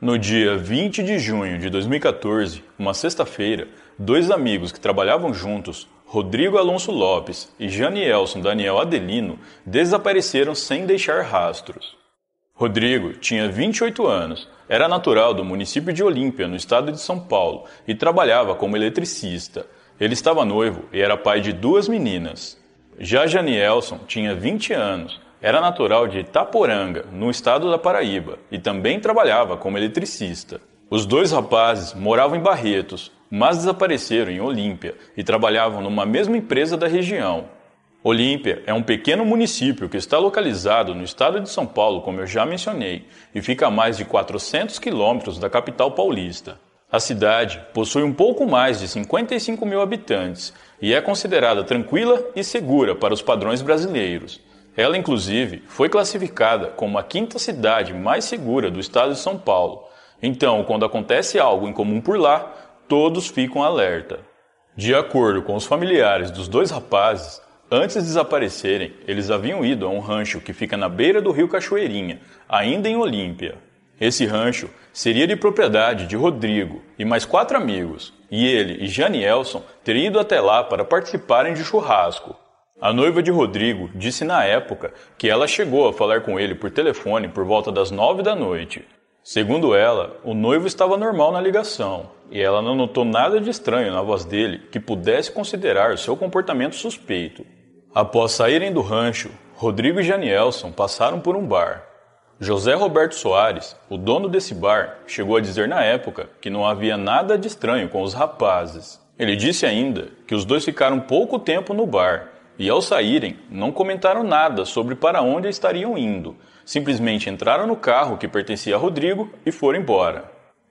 No dia 20 de junho de 2014, uma sexta-feira, dois amigos que trabalhavam juntos, Rodrigo Alonso Lopes e Janielson Daniel Adelino, desapareceram sem deixar rastros. Rodrigo tinha 28 anos, era natural do município de Olímpia, no estado de São Paulo, e trabalhava como eletricista. Ele estava noivo e era pai de duas meninas. Já Janielson tinha 20 anos, era natural de Itaporanga, no estado da Paraíba, e também trabalhava como eletricista. Os dois rapazes moravam em Barretos, mas desapareceram em Olímpia e trabalhavam numa mesma empresa da região. Olímpia é um pequeno município que está localizado no estado de São Paulo, como eu já mencionei, e fica a mais de 400 quilômetros da capital paulista. A cidade possui um pouco mais de 55 mil habitantes e é considerada tranquila e segura para os padrões brasileiros. Ela, inclusive, foi classificada como a quinta cidade mais segura do estado de São Paulo. Então, quando acontece algo incomum por lá, todos ficam alerta. De acordo com os familiares dos dois rapazes, antes de desaparecerem, eles haviam ido a um rancho que fica na beira do rio Cachoeirinha, ainda em Olímpia. Esse rancho seria de propriedade de Rodrigo e mais quatro amigos, e ele e Janielson teriam ido até lá para participarem de churrasco. A noiva de Rodrigo disse na época que ela chegou a falar com ele por telefone por volta das nove da noite. Segundo ela, o noivo estava normal na ligação e ela não notou nada de estranho na voz dele que pudesse considerar seu comportamento suspeito. Após saírem do rancho, Rodrigo e Janielson passaram por um bar. José Roberto Soares, o dono desse bar, chegou a dizer na época que não havia nada de estranho com os rapazes. Ele disse ainda que os dois ficaram pouco tempo no bar e ao saírem, não comentaram nada sobre para onde estariam indo. Simplesmente entraram no carro que pertencia a Rodrigo e foram embora.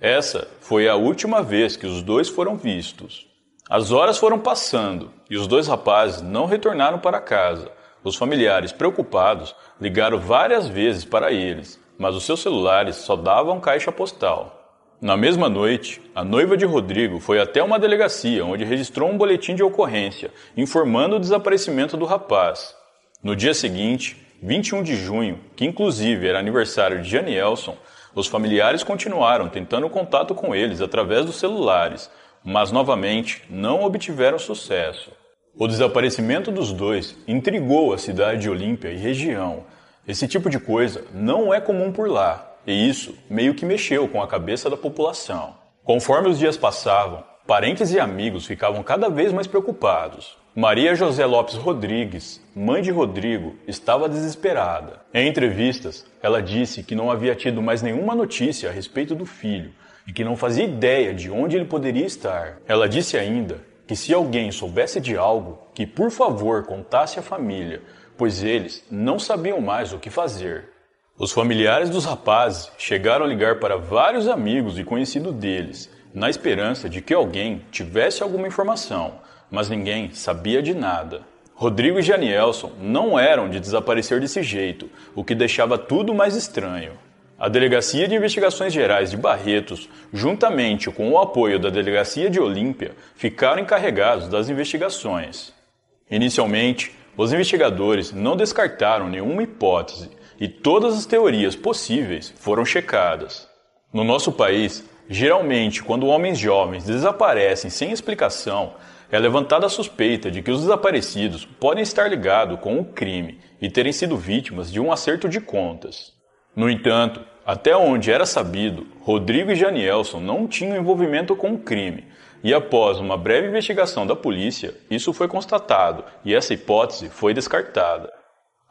Essa foi a última vez que os dois foram vistos. As horas foram passando e os dois rapazes não retornaram para casa. Os familiares, preocupados, ligaram várias vezes para eles, mas os seus celulares só davam caixa postal. Na mesma noite, a noiva de Rodrigo foi até uma delegacia onde registrou um boletim de ocorrência informando o desaparecimento do rapaz. No dia seguinte, 21 de junho, que inclusive era aniversário de Janielson, os familiares continuaram tentando contato com eles através dos celulares, mas novamente não obtiveram sucesso. O desaparecimento dos dois intrigou a cidade de Olímpia e região. Esse tipo de coisa não é comum por lá, e isso meio que mexeu com a cabeça da população. Conforme os dias passavam, parentes e amigos ficavam cada vez mais preocupados. Maria José Lopes Rodrigues, mãe de Rodrigo, estava desesperada. Em entrevistas, ela disse que não havia tido mais nenhuma notícia a respeito do filho e que não fazia ideia de onde ele poderia estar. Ela disse ainda que se alguém soubesse de algo, que por favor contasse à família, pois eles não sabiam mais o que fazer. Os familiares dos rapazes chegaram a ligar para vários amigos e conhecidos deles, na esperança de que alguém tivesse alguma informação, mas ninguém sabia de nada. Rodrigo e Janielson não eram de desaparecer desse jeito, o que deixava tudo mais estranho. A Delegacia de Investigações Gerais de Barretos, juntamente com o apoio da Delegacia de Olímpia, ficaram encarregados das investigações. Inicialmente, os investigadores não descartaram nenhuma hipótese e todas as teorias possíveis foram checadas. No nosso país, geralmente, quando homens jovens desaparecem sem explicação, é levantada a suspeita de que os desaparecidos podem estar ligados com o crime e terem sido vítimas de um acerto de contas. No entanto, até onde era sabido, Rodrigo e Janielson não tinham envolvimento com o crime, e após uma breve investigação da polícia, isso foi constatado e essa hipótese foi descartada.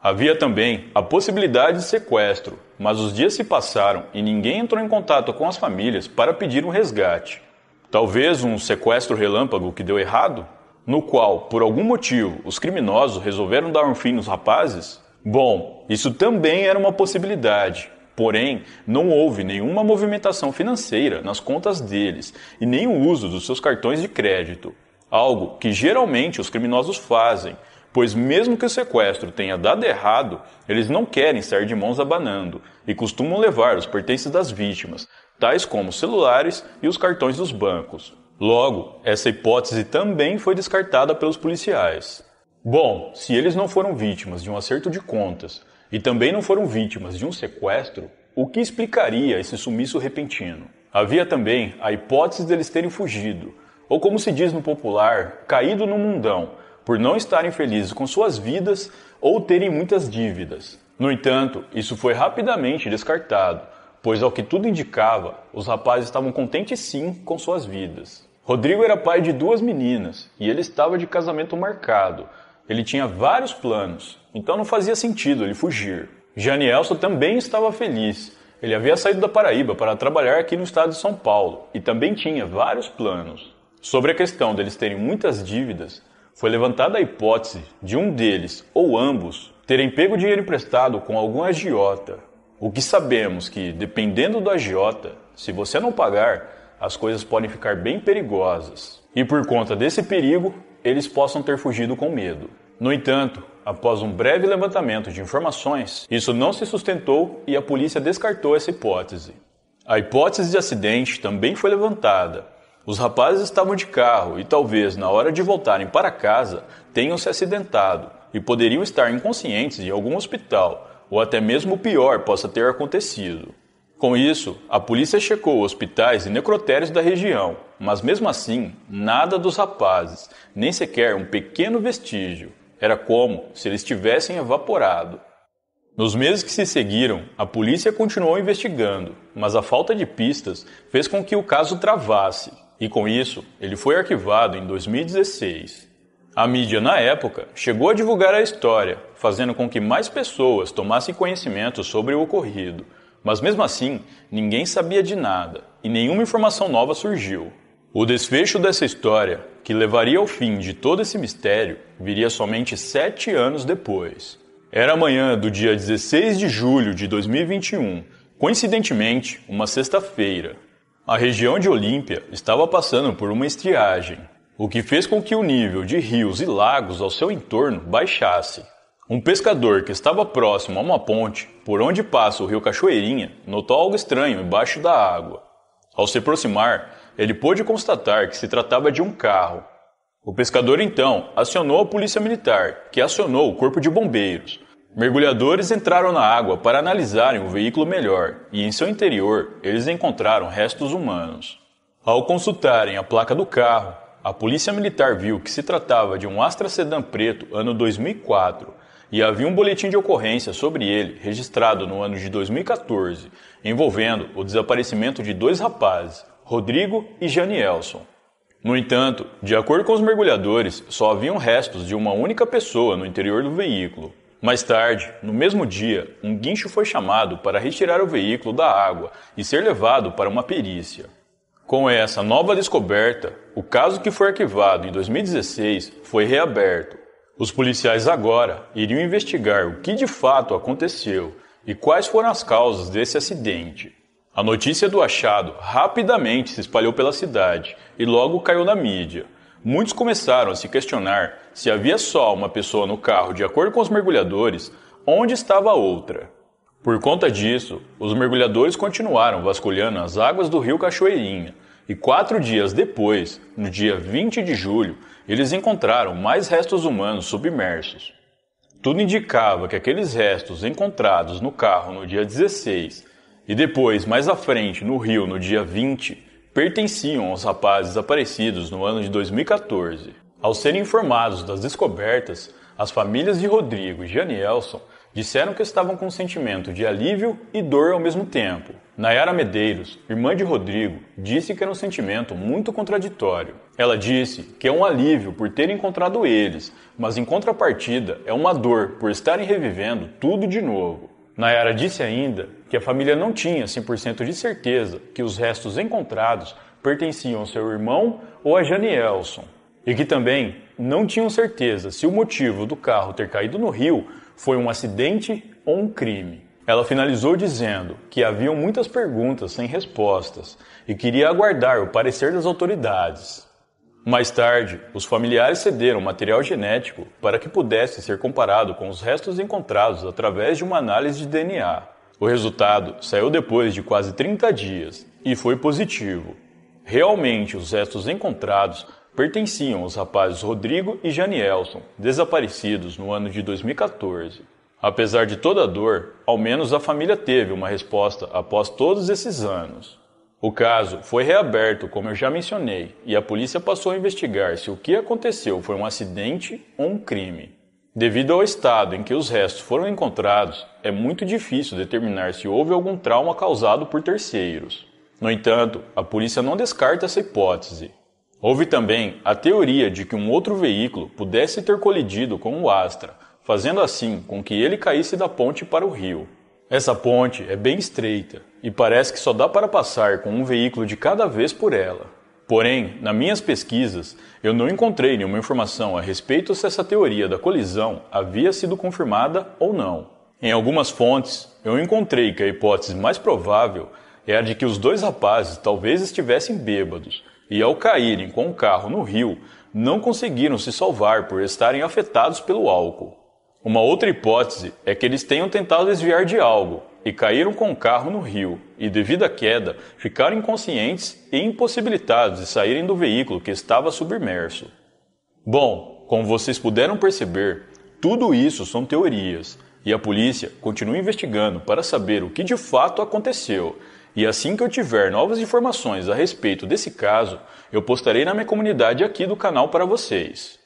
Havia também a possibilidade de sequestro, mas os dias se passaram e ninguém entrou em contato com as famílias para pedir um resgate. Talvez um sequestro relâmpago que deu errado? No qual, por algum motivo, os criminosos resolveram dar um fim nos rapazes? Bom, isso também era uma possibilidade. Porém, não houve nenhuma movimentação financeira nas contas deles e nem o uso dos seus cartões de crédito, algo que geralmente os criminosos fazem pois mesmo que o sequestro tenha dado errado, eles não querem sair de mãos abanando e costumam levar os pertences das vítimas, tais como celulares e os cartões dos bancos. Logo, essa hipótese também foi descartada pelos policiais. Bom, se eles não foram vítimas de um acerto de contas e também não foram vítimas de um sequestro, o que explicaria esse sumiço repentino. Havia também a hipótese deles terem fugido, ou como se diz no popular, caído no mundão, por não estarem felizes com suas vidas ou terem muitas dívidas. No entanto, isso foi rapidamente descartado, pois ao que tudo indicava, os rapazes estavam contentes sim com suas vidas. Rodrigo era pai de duas meninas e ele estava de casamento marcado. Ele tinha vários planos, então não fazia sentido ele fugir. Janielson também estava feliz. Ele havia saído da Paraíba para trabalhar aqui no estado de São Paulo e também tinha vários planos. Sobre a questão deles terem muitas dívidas, foi levantada a hipótese de um deles, ou ambos, terem pego dinheiro emprestado com algum agiota. O que sabemos que, dependendo do agiota, se você não pagar, as coisas podem ficar bem perigosas. E por conta desse perigo, eles possam ter fugido com medo. No entanto, após um breve levantamento de informações, isso não se sustentou e a polícia descartou essa hipótese. A hipótese de acidente também foi levantada. Os rapazes estavam de carro e talvez na hora de voltarem para casa tenham se acidentado e poderiam estar inconscientes em algum hospital, ou até mesmo o pior possa ter acontecido. Com isso, a polícia checou hospitais e necrotérios da região, mas mesmo assim, nada dos rapazes, nem sequer um pequeno vestígio. Era como se eles tivessem evaporado. Nos meses que se seguiram, a polícia continuou investigando, mas a falta de pistas fez com que o caso travasse, e com isso, ele foi arquivado em 2016. A mídia, na época, chegou a divulgar a história, fazendo com que mais pessoas tomassem conhecimento sobre o ocorrido mas mesmo assim, ninguém sabia de nada e nenhuma informação nova surgiu. O desfecho dessa história, que levaria ao fim de todo esse mistério, viria somente sete anos depois. Era amanhã do dia 16 de julho de 2021, coincidentemente, uma sexta-feira. A região de Olímpia estava passando por uma estiagem, o que fez com que o nível de rios e lagos ao seu entorno baixasse. Um pescador que estava próximo a uma ponte, por onde passa o rio Cachoeirinha, notou algo estranho embaixo da água. Ao se aproximar, ele pôde constatar que se tratava de um carro. O pescador então acionou a polícia militar, que acionou o corpo de bombeiros. Mergulhadores entraram na água para analisarem o veículo melhor e em seu interior eles encontraram restos humanos. Ao consultarem a placa do carro, a polícia militar viu que se tratava de um Astra Sedan preto ano 2004 e havia um boletim de ocorrência sobre ele registrado no ano de 2014, envolvendo o desaparecimento de dois rapazes, Rodrigo e Janielson. No entanto, de acordo com os mergulhadores, só haviam restos de uma única pessoa no interior do veículo. Mais tarde, no mesmo dia, um guincho foi chamado para retirar o veículo da água e ser levado para uma perícia. Com essa nova descoberta, o caso que foi arquivado em 2016 foi reaberto os policiais agora iriam investigar o que de fato aconteceu e quais foram as causas desse acidente. A notícia do achado rapidamente se espalhou pela cidade e logo caiu na mídia. Muitos começaram a se questionar se havia só uma pessoa no carro, de acordo com os mergulhadores, onde estava a outra. Por conta disso, os mergulhadores continuaram vasculhando as águas do rio Cachoeirinha e quatro dias depois, no dia 20 de julho, eles encontraram mais restos humanos submersos. Tudo indicava que aqueles restos encontrados no carro no dia 16 e depois, mais à frente, no rio no dia 20, pertenciam aos rapazes aparecidos no ano de 2014. Ao serem informados das descobertas, as famílias de Rodrigo e Janielson disseram que estavam com um sentimento de alívio e dor ao mesmo tempo. Nayara Medeiros, irmã de Rodrigo, disse que era um sentimento muito contraditório. Ela disse que é um alívio por ter encontrado eles, mas em contrapartida é uma dor por estarem revivendo tudo de novo. Nayara disse ainda que a família não tinha 100% de certeza que os restos encontrados pertenciam ao seu irmão ou a Janielson, e que também não tinham certeza se o motivo do carro ter caído no rio foi um acidente ou um crime. Ela finalizou dizendo que haviam muitas perguntas sem respostas e queria aguardar o parecer das autoridades. Mais tarde, os familiares cederam material genético para que pudesse ser comparado com os restos encontrados através de uma análise de DNA. O resultado saiu depois de quase 30 dias e foi positivo. Realmente, os restos encontrados pertenciam aos rapazes Rodrigo e Janielson, desaparecidos no ano de 2014. Apesar de toda a dor, ao menos a família teve uma resposta após todos esses anos. O caso foi reaberto, como eu já mencionei, e a polícia passou a investigar se o que aconteceu foi um acidente ou um crime. Devido ao estado em que os restos foram encontrados, é muito difícil determinar se houve algum trauma causado por terceiros. No entanto, a polícia não descarta essa hipótese. Houve também a teoria de que um outro veículo pudesse ter colidido com o Astra, fazendo assim com que ele caísse da ponte para o rio. Essa ponte é bem estreita e parece que só dá para passar com um veículo de cada vez por ela. Porém, nas minhas pesquisas, eu não encontrei nenhuma informação a respeito se essa teoria da colisão havia sido confirmada ou não. Em algumas fontes, eu encontrei que a hipótese mais provável é a de que os dois rapazes talvez estivessem bêbados e, ao caírem com o carro no rio, não conseguiram se salvar por estarem afetados pelo álcool. Uma outra hipótese é que eles tenham tentado desviar de algo e caíram com o carro no rio e, devido à queda, ficaram inconscientes e impossibilitados de saírem do veículo que estava submerso. Bom, como vocês puderam perceber, tudo isso são teorias e a polícia continua investigando para saber o que de fato aconteceu. E assim que eu tiver novas informações a respeito desse caso, eu postarei na minha comunidade aqui do canal para vocês.